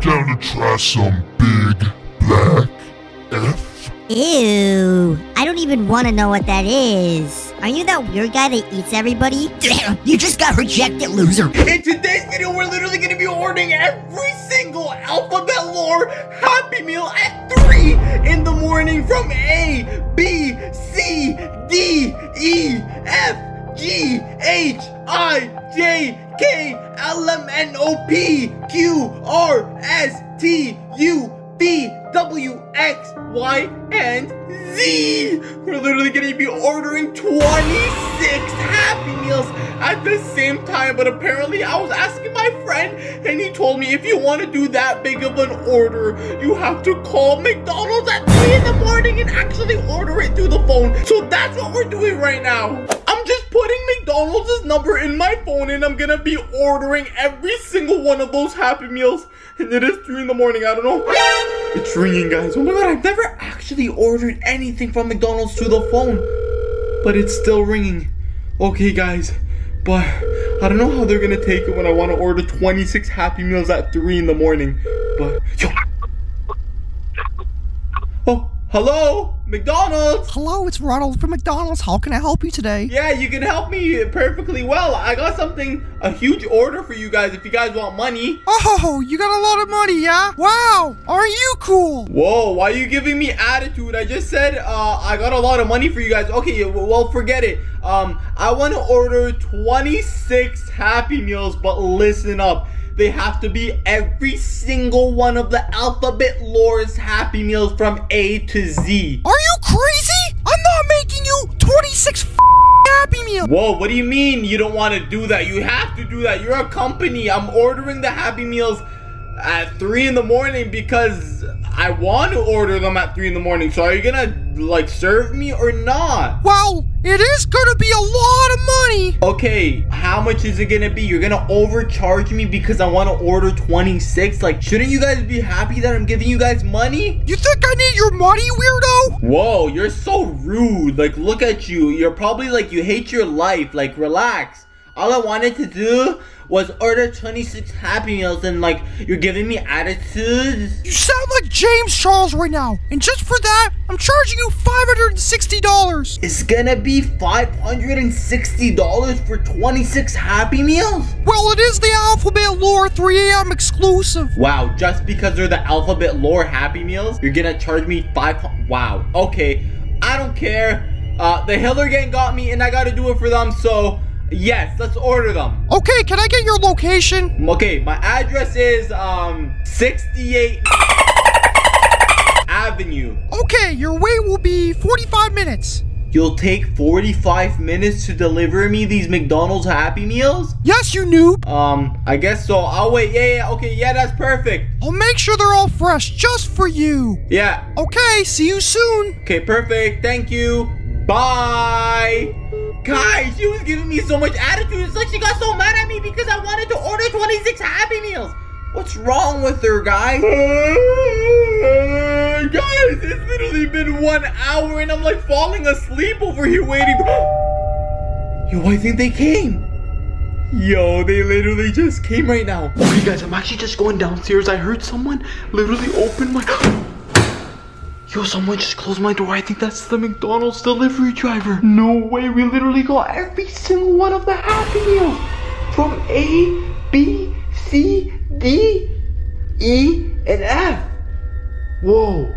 down to try some big black F? Ew. I don't even want to know what that is. Are you that weird guy that eats everybody? Damn, you just got rejected, loser. In today's video, we're literally gonna be ordering every single alphabet lore Happy Meal at 3 in the morning from A, B, C, D, E, F, G, H, I, J, K, L, M, N, O, P, Q, R, S, T, U, V, W, X, Y, and Z. We're literally gonna be ordering 26 Happy Meals at the same time, but apparently I was asking my friend and he told me if you want to do that big of an order, you have to call McDonald's at 3 in the morning and actually order it through the phone. So that's what we're doing right now. Putting McDonald's number in my phone and I'm gonna be ordering every single one of those Happy Meals. And it is 3 in the morning, I don't know. It's ringing, guys. Oh my god, I've never actually ordered anything from McDonald's to the phone. But it's still ringing. Okay, guys. But I don't know how they're gonna take it when I want to order 26 Happy Meals at 3 in the morning. But, yo. Oh, hello? McDonald's? Hello, it's Ronald from McDonald's. How can I help you today? Yeah, you can help me perfectly well. I got something, a huge order for you guys if you guys want money. Oh, you got a lot of money, yeah? Wow, aren't you cool? Whoa, why are you giving me attitude? I just said uh, I got a lot of money for you guys. Okay, well, forget it. Um, I want to order 26 Happy Meals, but listen up. They have to be every single one of the alphabet lore's Happy Meals from A to Z. Are crazy? I'm not making you 26 Happy Meals. Whoa, what do you mean you don't want to do that? You have to do that. You're a company. I'm ordering the Happy Meals at 3 in the morning because I want to order them at 3 in the morning. So are you gonna, like, serve me or not? Well, it is gonna be a lot of money. Okay, how much is it gonna be? You're gonna overcharge me because I want to order 26? Like, shouldn't you guys be happy that I'm giving you guys money? You think I need your money, weirdo? Whoa, you're so rude. Like, look at you. You're probably like, you hate your life. Like, relax. All I wanted to do was order 26 Happy Meals and like you're giving me attitude. You sound like James Charles right now. And just for that, I'm charging you $560. It's gonna be $560 for 26 Happy Meals? Well, it is the Alphabet Lore 3 a.m. exclusive. Wow, just because they're the Alphabet Lore Happy Meals, you're gonna charge me five. Wow, okay, I don't care. Uh, the Hitler gang got me and I gotta do it for them, so Yes, let's order them. Okay, can I get your location? Okay, my address is um 68 Avenue. Okay, your wait will be 45 minutes. You'll take 45 minutes to deliver me these McDonald's Happy Meals? Yes, you noob. Um, I guess so. I'll wait. Yeah, yeah, okay, yeah, that's perfect. I'll make sure they're all fresh just for you. Yeah. Okay, see you soon. Okay, perfect. Thank you. Bye. Guys, she was giving me so much attitude. It's like she got so mad at me because I wanted to order 26 Happy Meals. What's wrong with her, guys? guys, it's literally been one hour and I'm like falling asleep over here waiting. Yo, I think they came. Yo, they literally just came right now. Okay, guys, I'm actually just going downstairs. I heard someone literally open my... Yo, someone just closed my door. I think that's the McDonald's delivery driver. No way, we literally got every single one of the Happy Meals. From A, B, C, D, E, and F. Whoa.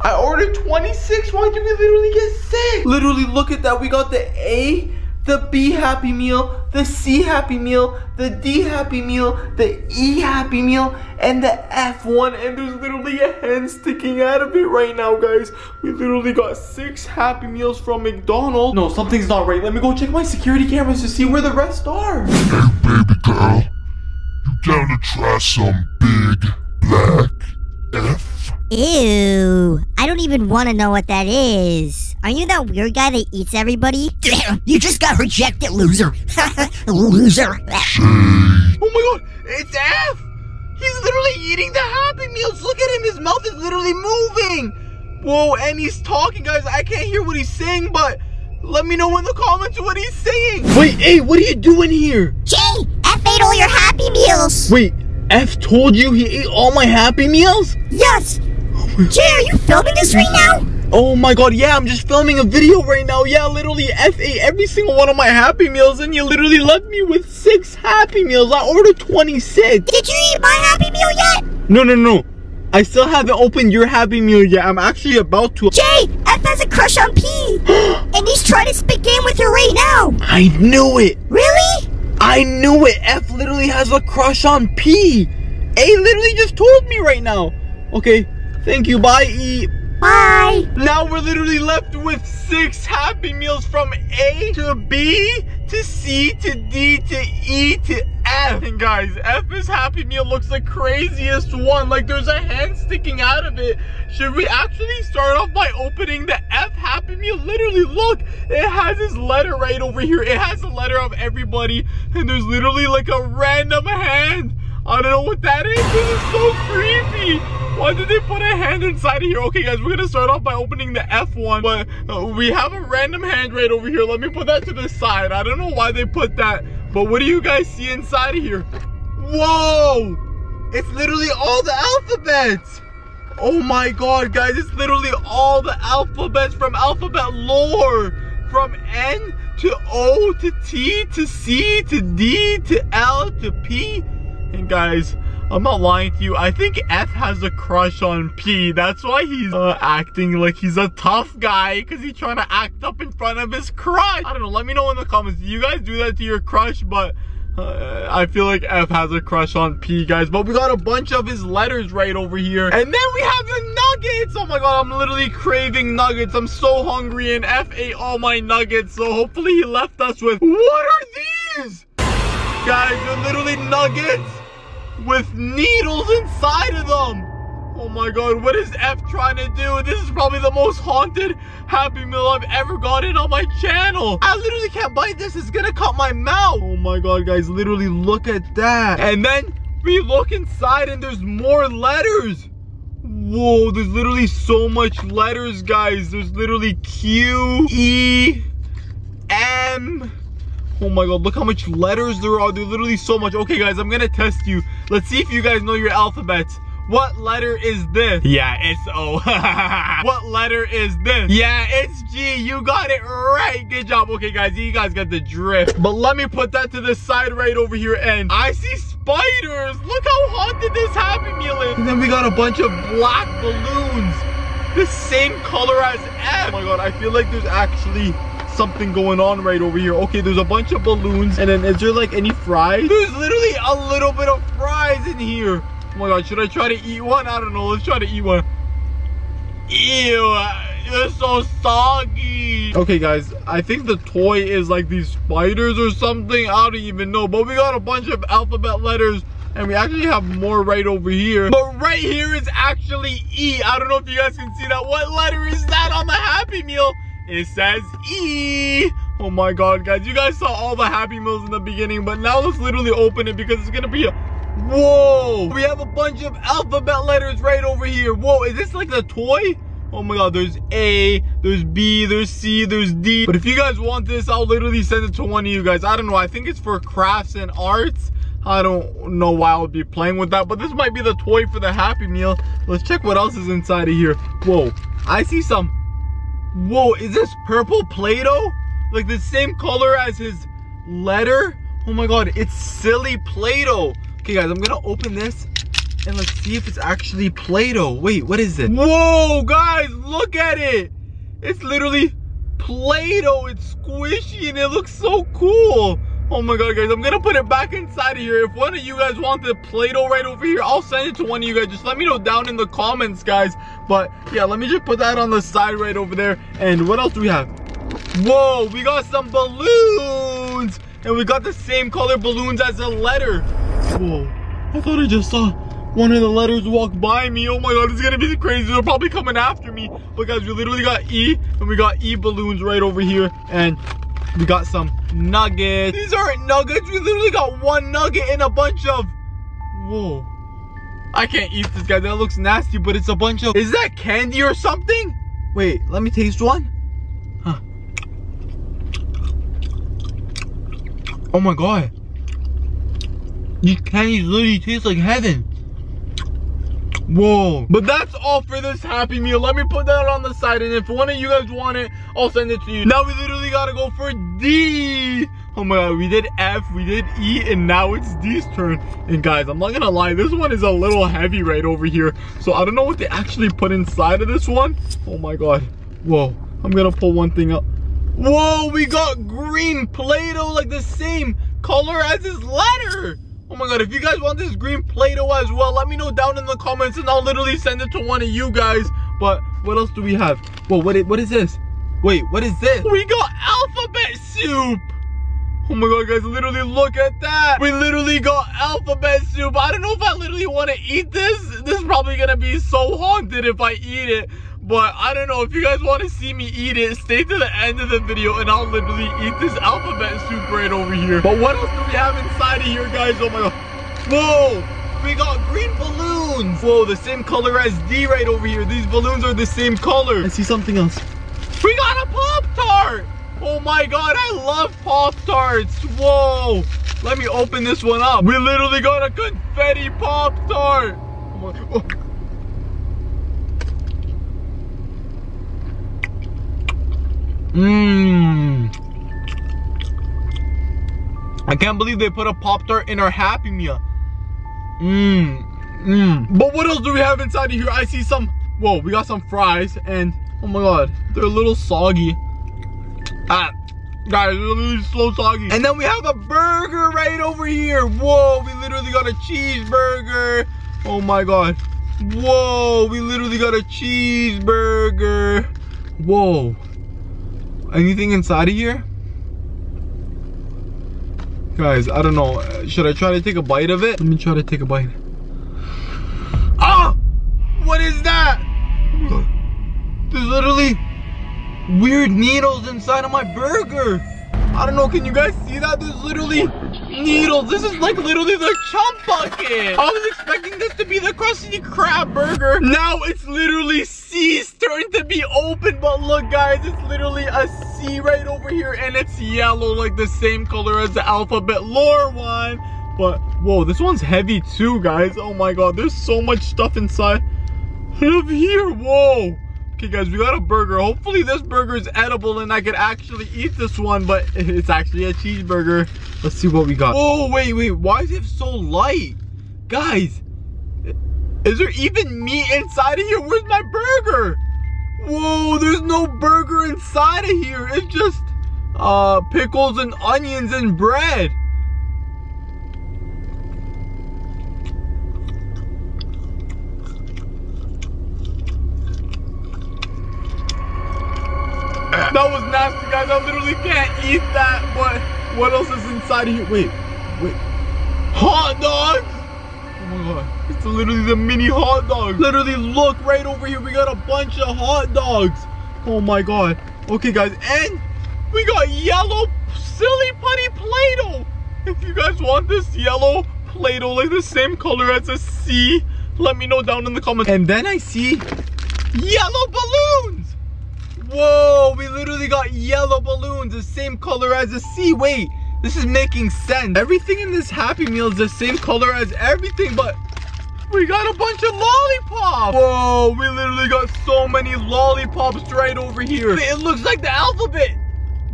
I ordered 26. Why did we literally get six? Literally, look at that. We got the A, the B Happy Meal, the C Happy Meal, the D Happy Meal, the E Happy Meal, and the F one. And there's literally a hand sticking out of it right now, guys. We literally got six Happy Meals from McDonald's. No, something's not right. Let me go check my security cameras to see where the rest are. Hey, baby girl. You down to try some big black F? Ew. I don't even want to know what that is. Are you that weird guy that eats everybody? Damn, you just got rejected, loser. loser. Oh my god, it's F! He's literally eating the Happy Meals. Look at him, his mouth is literally moving. Whoa, and he's talking, guys. I can't hear what he's saying, but let me know in the comments what he's saying. Wait, hey, what are you doing here? Jay, F ate all your Happy Meals. Wait, F told you he ate all my Happy Meals? Yes! Jay, are you filming this right now? Oh my god, yeah, I'm just filming a video right now. Yeah, literally, F ate every single one of my Happy Meals, and you literally left me with six Happy Meals. I ordered 26. Did you eat my Happy Meal yet? No, no, no. I still haven't opened your Happy Meal yet. I'm actually about to. Jay, F has a crush on P. and he's trying to spit game with her right now. I knew it. Really? I knew it. F literally has a crush on P. A literally just told me right now. Okay, thank you. Bye, E. Bye. Now we're literally left with six Happy Meals from A to B to C to D to E to F. And guys, F's Happy Meal looks the craziest one. Like there's a hand sticking out of it. Should we actually start off by opening the F Happy Meal? Literally, look, it has this letter right over here. It has the letter of everybody. And there's literally like a random hand. I don't know what that is. This is so creepy. Why did they put a hand inside of here? Okay, guys, we're gonna start off by opening the F one, but uh, we have a random hand right over here. Let me put that to the side. I don't know why they put that, but what do you guys see inside of here? Whoa! It's literally all the alphabets. Oh my god, guys, it's literally all the alphabets from alphabet lore. From N to O to T to C to D to L to P. And guys, I'm not lying to you. I think F has a crush on P. That's why he's uh, acting like he's a tough guy because he's trying to act up in front of his crush. I don't know. Let me know in the comments. Do you guys do that to your crush? But uh, I feel like F has a crush on P, guys. But we got a bunch of his letters right over here. And then we have the nuggets. Oh my god, I'm literally craving nuggets. I'm so hungry and F ate all my nuggets. So hopefully he left us with... What are these? Guys, they're literally nuggets with needles inside of them. Oh my god, what is F trying to do? This is probably the most haunted Happy Meal I've ever gotten on my channel. I literally can't bite this. It's gonna cut my mouth. Oh my god, guys, literally look at that. And then we look inside and there's more letters. Whoa, there's literally so much letters, guys. There's literally Q, E, M, Oh my god, look how much letters there are. There's literally so much. Okay, guys, I'm gonna test you. Let's see if you guys know your alphabets. What letter is this? Yeah, it's O. what letter is this? Yeah, it's G. You got it right. Good job. Okay, guys, you guys got the drift. But let me put that to the side right over here. And I see spiders. Look how haunted this Happy Meal is. And then we got a bunch of black balloons. The same color as F. Oh my god, I feel like there's actually something going on right over here. Okay, there's a bunch of balloons. And then is there like any fries? There's literally a little bit of fries in here. Oh my god, should I try to eat one? I don't know. Let's try to eat one. Ew, it's so soggy. Okay, guys, I think the toy is like these spiders or something. I don't even know. But we got a bunch of alphabet letters. And we actually have more right over here. But right here is actually E. I don't know if you guys can see that. What letter is that on the Happy Meal? It says E. Oh my god, guys. You guys saw all the Happy Meals in the beginning, but now let's literally open it because it's gonna be a... Whoa! We have a bunch of alphabet letters right over here. Whoa, is this like the toy? Oh my god, there's A, there's B, there's C, there's D. But if you guys want this, I'll literally send it to one of you guys. I don't know, I think it's for crafts and arts. I don't know why I would be playing with that, but this might be the toy for the Happy Meal. Let's check what else is inside of here. Whoa, I see some Whoa, is this purple Play-Doh? Like the same color as his letter? Oh my god, it's silly Play-Doh. Okay guys, I'm gonna open this and let's see if it's actually Play-Doh. Wait, what is it? Whoa, guys, look at it. It's literally Play-Doh. It's squishy and it looks so cool. Oh my god, guys, I'm gonna put it back inside of here. If one of you guys want the Play-Doh right over here, I'll send it to one of you guys. Just let me know down in the comments, guys. But yeah, let me just put that on the side right over there. And what else do we have? Whoa, we got some balloons. And we got the same color balloons as the letter. Whoa, I thought I just saw one of the letters walk by me. Oh my god, it's gonna be crazy. They're probably coming after me. But guys, we literally got E, and we got E balloons right over here. And we got some nuggets. These aren't nuggets. We literally got one nugget and a bunch of... Whoa. I can't eat this, guy. That looks nasty, but it's a bunch of... Is that candy or something? Wait, let me taste one. Huh. Oh my god. These candies literally taste like heaven. Whoa. But that's all for this Happy Meal. Let me put that on the side. And if one of you guys want it, I'll send it to you. Now we literally gotta go for D. Oh my god, we did F, we did E, and now it's D's turn. And guys, I'm not gonna lie, this one is a little heavy right over here. So I don't know what they actually put inside of this one. Oh my god. Whoa, I'm gonna pull one thing up. Whoa, we got green Play-Doh like the same color as his letter. Oh my god, if you guys want this green Play-Doh as well, let me know down in the comments and I'll literally send it to one of you guys. But what else do we have? Whoa, what is, what is this? Wait, what is this? We got alphabet soup. Oh my god, guys, literally look at that. We literally got alphabet soup. I don't know if I literally want to eat this. This is probably going to be so haunted if I eat it. But I don't know, if you guys want to see me eat it, stay to the end of the video and I'll literally eat this alphabet soup right over here. But what else do we have inside of here, guys? Oh my god. Whoa! We got green balloons. Whoa, the same color as D right over here. These balloons are the same color. I see something else. We got a Pop-Tart. Oh my god, I love Pop-Tarts. Whoa. Let me open this one up. We literally got a confetti Pop-Tart. Oh oh. Mmm. I can't believe they put a Pop-Tart in our Happy Meal. Mmm. Mmm. But what else do we have inside of here? I see some, whoa, we got some fries and, oh my god, they're a little soggy. Ah, guys, they're literally slow soggy. And then we have a burger right over here. Whoa, we literally got a cheeseburger. Oh my god. Whoa, we literally got a cheeseburger. Whoa. Anything inside of here? Guys, I don't know. Should I try to take a bite of it? Let me try to take a bite. Ah! What is that? There's literally weird needles inside of my burger. I don't know, can you guys see that? There's literally needles. This is like literally the chum bucket. I was expecting this to be the Krusty Krab burger. Now it's literally C's turn to be open. But look, guys, it's literally a C right over here. And it's yellow, like the same color as the alphabet lore one. But, whoa, this one's heavy too, guys. Oh my god, there's so much stuff inside of here. Whoa. Okay, guys, we got a burger. Hopefully this burger is edible and I can actually eat this one, but it's actually a cheeseburger. Let's see what we got. Oh, wait, wait. Why is it so light? Guys, is there even meat inside of here? Where's my burger? Whoa, there's no burger inside of here. It's just uh, pickles and onions and bread. That was nasty, guys. I literally can't eat that. But what else is inside of here? Wait, wait. Hot dogs? Oh my god. It's literally the mini hot dogs. Literally, look right over here. We got a bunch of hot dogs. Oh my god. Okay, guys. And we got yellow silly putty Play-Doh. If you guys want this yellow Play-Doh, like the same color as a C, let me know down in the comments. And then I see yellow balloons. Whoa, we literally got yellow balloons, the same color as the sea. Wait, this is making sense. Everything in this Happy Meal is the same color as everything, but we got a bunch of lollipops. Whoa, we literally got so many lollipops right over here. It looks like the alphabet.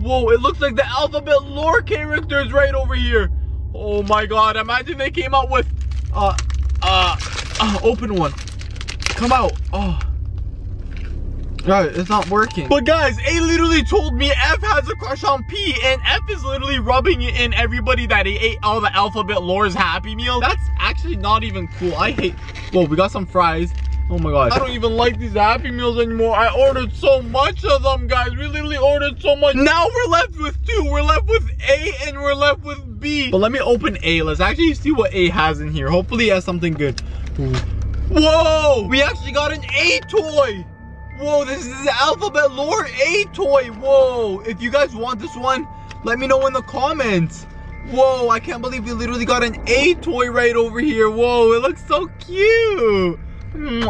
Whoa, it looks like the alphabet lore characters right over here. Oh my god, imagine they came out with, uh, uh, uh open one. Come out. Oh. Right, it's not working. But guys, A literally told me F has a crush on P, and F is literally rubbing it in everybody that he ate all the alphabet lore's Happy Meal. That's actually not even cool. I hate, whoa, we got some fries. Oh my god. I don't even like these Happy Meals anymore. I ordered so much of them, guys. We literally ordered so much. Now we're left with two. We're left with A and we're left with B. But let me open A. Let's actually see what A has in here. Hopefully it has something good. Ooh. Whoa! We actually got an A toy! Whoa, this is the Alphabet Lore A toy. Whoa, if you guys want this one, let me know in the comments. Whoa, I can't believe we literally got an A toy right over here. Whoa, it looks so cute.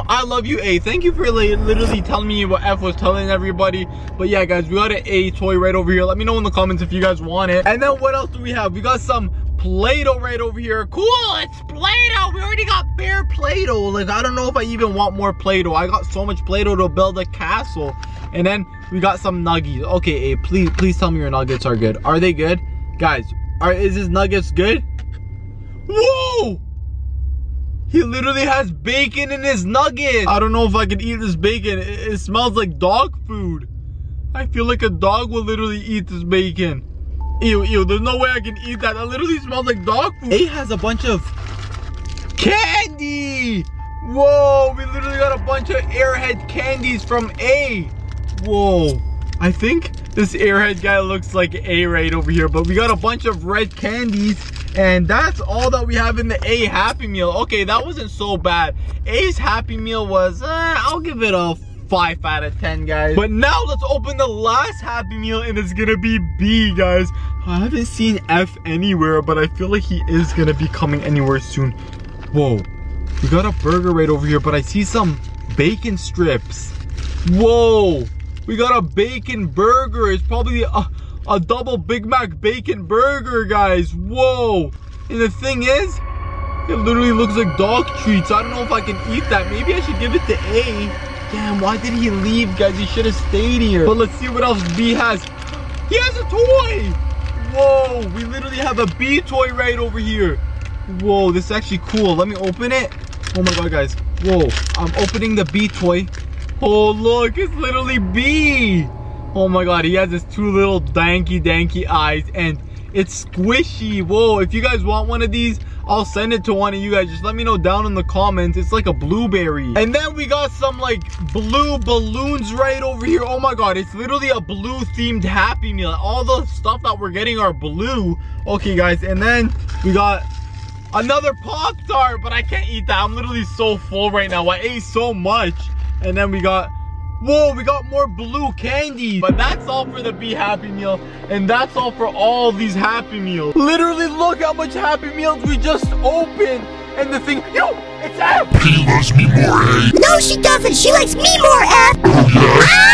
I love you, A. Thank you for literally telling me what F was telling everybody. But yeah, guys, we got an A toy right over here. Let me know in the comments if you guys want it. And then what else do we have? We got some Play-Doh right over here. Cool, it's Play-Doh. We already got bare Play-Doh. Like, I don't know if I even want more Play-Doh. I got so much Play-Doh to build a castle. And then we got some nuggies. Okay, Abe, please, please tell me your nuggets are good. Are they good? Guys, are is his nuggets good? Whoa! He literally has bacon in his nuggets. I don't know if I can eat this bacon. It, it smells like dog food. I feel like a dog will literally eat this bacon. Ew, ew, there's no way I can eat that. That literally smells like dog food. A has a bunch of candy. Whoa, we literally got a bunch of airhead candies from A. Whoa, I think this airhead guy looks like A right over here, but we got a bunch of red candies and that's all that we have in the A Happy Meal. Okay, that wasn't so bad. A's Happy Meal was, uh, I'll give it a 5 out of 10, guys. But now let's open the last Happy Meal, and it's gonna be B, guys. I haven't seen F anywhere, but I feel like he is gonna be coming anywhere soon. Whoa, we got a burger right over here, but I see some bacon strips. Whoa, we got a bacon burger. It's probably a, a double Big Mac bacon burger, guys. Whoa. And the thing is, it literally looks like dog treats. I don't know if I can eat that. Maybe I should give it to A. Damn, why did he leave, guys? He should have stayed here. But let's see what else B has. He has a toy. Whoa, we literally have a B toy right over here. Whoa, this is actually cool. Let me open it. Oh my God, guys. Whoa, I'm opening the B toy. Oh, look, it's literally B. Oh my god, he has his two little danky danky eyes and it's squishy. Whoa, if you guys want one of these, I'll send it to one of you guys. Just let me know down in the comments. It's like a blueberry. And then we got some like blue balloons right over here. Oh my god, it's literally a blue themed Happy Meal. All the stuff that we're getting are blue. Okay guys, and then we got another Pop-Tart, but I can't eat that. I'm literally so full right now. I ate so much. And then we got Whoa, we got more blue candy. But that's all for the B Happy Meal. And that's all for all these Happy Meals. Literally, look how much Happy Meals we just opened. And the thing, yo, it's F. He loves me more, A. No, she doesn't. She likes me more, F. Oh, yeah?